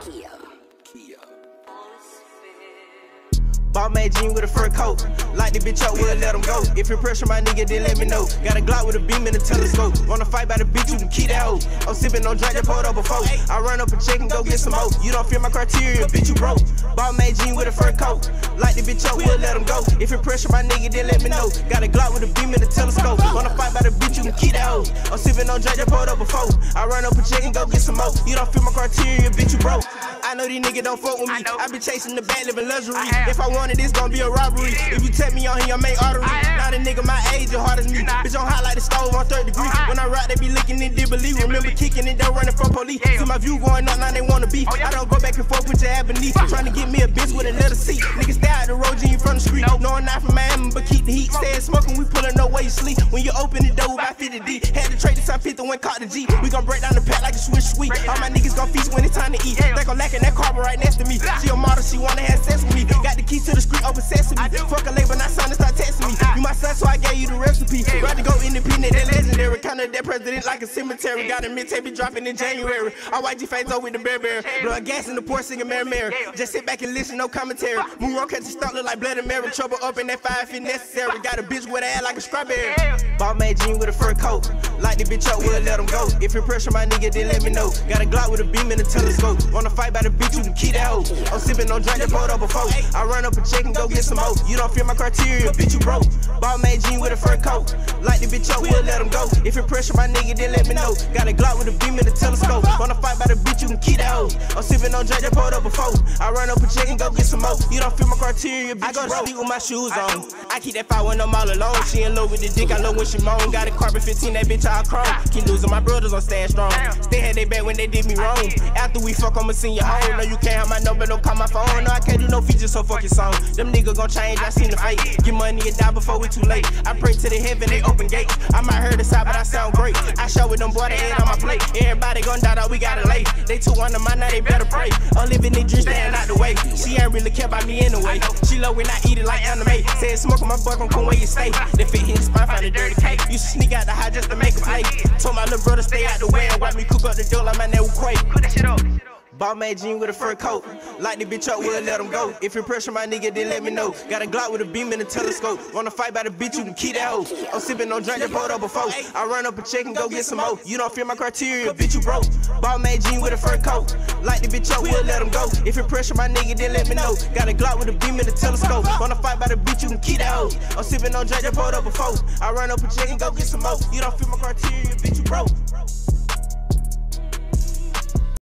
Kia. Kia. Made jean with a fur coat. Light the bitch up, we'll let him go. If you pressure my nigga, then let me know. Got a Glock with a beam and a telescope. Wanna fight by the beach, you can keep that hoe. I'm sipping on drink, that poured up before. I run up a check and go get some more. You don't feel my criteria, bitch, you broke. Balmain jean with a fur coat. Light bitch up, we'll let him go. If you pressure my nigga, then let me know. Got a Glock with a beam and a telescope. Wanna fight by the beach, you can keep that hoe. I'm sipping on that poured up before. I run up a check and go get some more. You don't feel my criteria, bitch, you broke. I know these niggas don't fuck with me. I been chasing the bad living luxury. If I wanted this, gon' be a robbery. If you take me on here, I make artery. Not a nigga my age or hard as me. Bitch, I'm hot like the stove on third degree. When I rock, they be licking it, dibbley. Remember kicking it, they running from police. See my view going up, now they wanna be. I don't go back and forth with your ebony. Trying to get me a bitch with a letter C. Niggas stay out the road, G from the street. No, I'm not from Miami, but keep the heat. Stay smoking, we pulling no way you sleep. When you open the door, about 50 D. Had to trade the top 50 when caught the G. We gon' break down the pack like a switch sweet. All my niggas gon' feast when it's time to eat. Think I'm lacking that carbon right next to me. She a model, she wanna have sex with me. Got the keys to the street, open sesame. Fuck a label, not sign and start texting me. You my son, so I gave you the recipe. Rather go independent than that president like a cemetery. Got a mixtape be dropping in January. I white G face over with the bear bear. Blood gas in the poor singing Mary Mary. Just sit back and listen, no commentary. Moon rock catch the stuff look like blood and Mary. Trouble up in that five if necessary. Got a bitch with a ass like a strawberry. Balmain jean with a fur coat. Light the bitch up, we'll let him go. If you pressure my nigga, then let me know. Got a Glock with a beam and a telescope. Wanna fight by the beach, you can keep that hoe. I'm sipping on drink that poured up before. I run up a check and go get some more. You don't feel my criteria, bitch, you broke. Balmain jean with a fur coat. Light the bitch up, we'll let him go. If you pressure my nigga, then let me know. Got a Glock with a beam and a telescope. Wanna fight by the beach, you can keep that hoe. I'm sipping on drink that poured up a before. I run up a check and go get some more. You don't feel my criteria, bitch, I go to sleep with my shoes on. I keep that fire when I'm all alone. She in love with the dick, I love when she moan. Got a Carbon 15, that bitch all chrome. Keep losing my brothers on stand strong. Stay had they back when they did me wrong. After we fuck, I'ma send you home. No, you can't have my number, don't call my phone. No, I can't do no features, so fuck your song. Them niggas gon' change, I seen the fate. Get money and die before we too late. I pray to the heaven, they open gates. I might hurt the side, but I great. I show with them boy, they on my plate. Everybody gon' die, though, we gotta lay. They took one of mine, now they better pray. I'm living they dreams, staying out the way. She ain't really care about me anyway. She love when I eat it like anime. Said smoking my boy gon' come where you stay. They fit his spine, find a dirty cake. Used to sneak out the house just to make a play. Told my little brother stay out the way and watch me cook up the dough like my name was Quake. Put that shit up. Balmain jean with a fur coat. Light the bitch up, we'll let him go. If you pressure my nigga, then let me know. Got a Glock with a beam and a telescope. Wanna fight by the beach, you can keep that hoe. I'm sipping on drink that poured up before. I run up a check and go get some more. You don't feel my criteria, bitch, you broke. Balmain jean with a fur coat. Light the bitch up, we'll let him go. If you pressure my nigga, then let me know. Got a Glock with a beam and a telescope. Wanna fight by the beach, you can keep that hoe. I'm sipping on drink that poured up before. I run up a check and go get some more. You don't feel my criteria, bitch, you broke.